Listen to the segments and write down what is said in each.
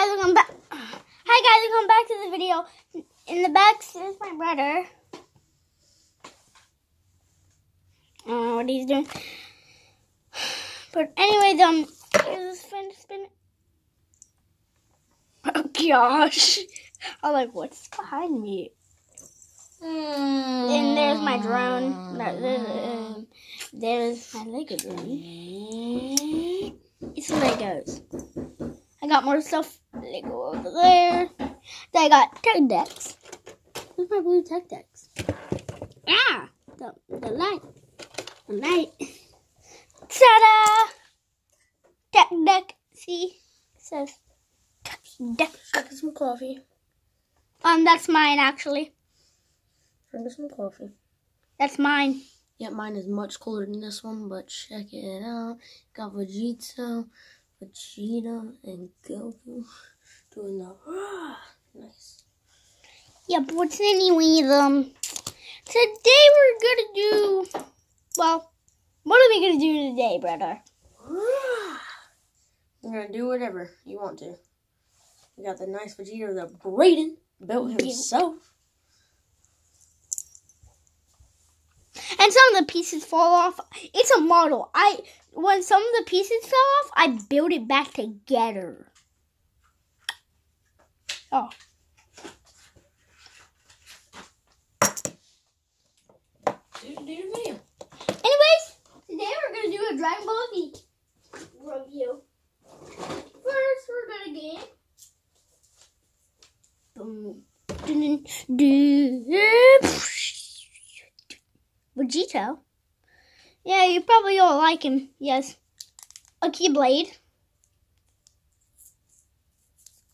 guys, welcome back. Hi guys, welcome back to the video. In the back is my brother. I don't know what he's doing. But anyways, um, here's spin, spin. Oh gosh. I'm like, what's behind me? And there's my drone. There's, um, there's my Lego drone. It's Legos. Got more stuff. Lego over there. Then I got tech decks. Where's my blue tech decks? Ah! The, the light. The light. Ta-da! Tech deck. See? It says tech deck. Drink some coffee. Um, that's mine actually. Drink some coffee. That's mine. Yeah, mine is much cooler than this one, but check it out. Got Vegeta, Vegeta, and Goku doing the nice. Yeah, but what's anyways, um, today we're gonna do, well, what are we gonna do today, brother? You're gonna do whatever you want to. We got the nice Vegeta that Brayden built himself. And some of the pieces fall off. It's a model. I, when some of the pieces fell off, I built it back together. Oh. Do, do your video. Anyways, today we're gonna do a Dragon Ball Z review. First, we're gonna get Boom. Dun, dun, dun. Vegito. Yeah, you probably all like him. Yes, a Keyblade.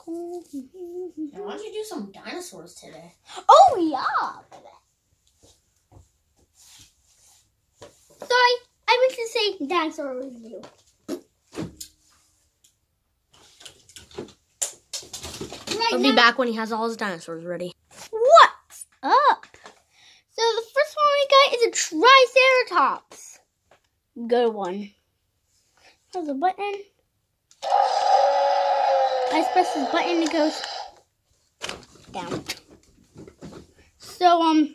Now, why don't you do some dinosaurs today? Oh yeah. Sorry, I meant to say dinosaur review. Right I'll now, be back when he has all his dinosaurs ready. what's up? So the first one we got is a Triceratops. Good one. There's a button. I press this button, it goes down. So um,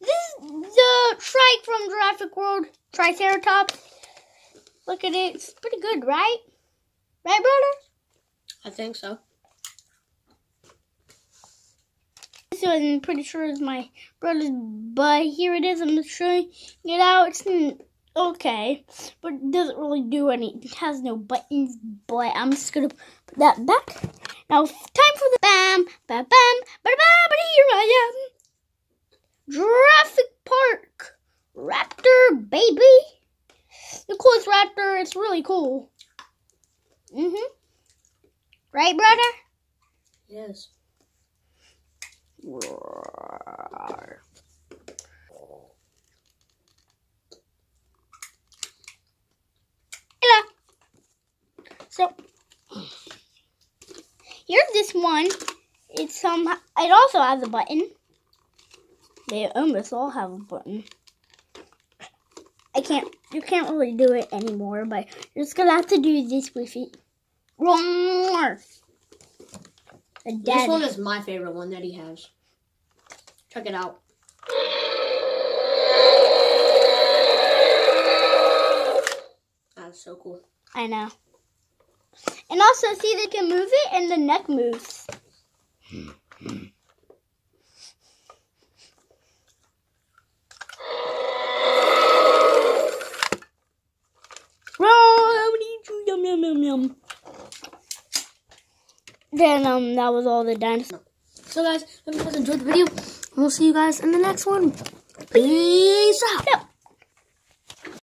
this is the trike from Jurassic World Triceratops. Look at it, it's pretty good, right? Right, brother? I think so. This I'm pretty sure is my brother's, but here it is. I'm showing it out. It's okay, but it doesn't really do any. It has no buttons, but I'm just gonna put that back. Now, time for the bam, bam, bam, bam, bam, here I am. Jurassic Park Raptor, baby. The coolest raptor. It's really cool. Mhm. Right, brother? Yes. Hello. So here's this one. It's um. It also has a button. They almost all have a button. I can't. You can't really do it anymore, but you're just gonna have to do this with it. Roar. The This one is my favorite one that he has. Check it out. That's so cool. I know. And also, see, they can move it, and the neck moves. Hmm. Then, um, that was all the dinosaurs. So guys, hope you guys enjoyed the video. We'll see you guys in the next one. Peace out. No.